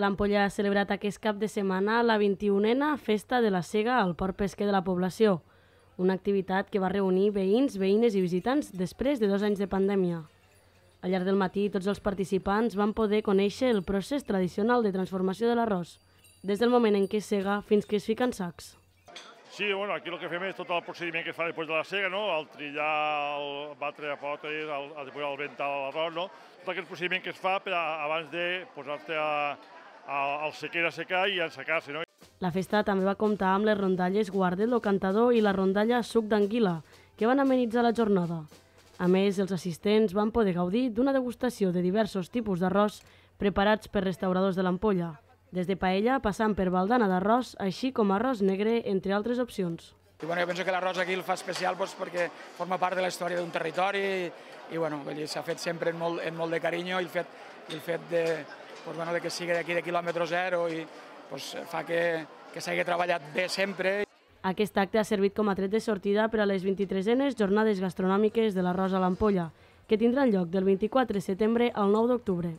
L'Ampolla ha celebrat aquest cap de setmana la 21a Festa de la Sega al Port Pesquer de la població, una activitat que va reunir veïns, veïnes i visitants després de dos anys de pandèmia. Al llarg del matí, tots els participants van poder conèixer el procés tradicional de transformació de l'arròs, des del moment en què es sega fins que es fica en sacs. Sí, bueno, aquí el que fem és tot el procediment que es fa després de la sega, no? el trillar, el batre a potes, el, el, el ventar l'arròs, no? tot aquest procediment que es fa per a, abans de posar-te al sequer a secar i a ensecar-se. No? La festa també va comptar amb les rondalles Guardel o Cantador i la rondalla Suc d'Anguila, que van amenitzar la jornada. A més, els assistents van poder gaudir d'una degustació de diversos tipus d'arròs preparats per restauradors de l'Ampolla, des de paella passant per baldana d'arròs, així com arròs negre, entre altres opcions. I, bueno, jo penso que l'arròs aquí el fa especial doncs, perquè forma part de la història d'un territori i, i bueno, s'ha fet sempre en molt, en molt de carinyo i el fet, el fet de, doncs, bueno, de que sigui d'aquí de quilòmetre zero i doncs, fa que, que s'hagi treballat bé sempre. Aquest acte ha servit com a tret de sortida per a les 23enes jornades gastronòmiques de l'arròs a l'ampolla, que tindran lloc del 24 de setembre al 9 d'octubre.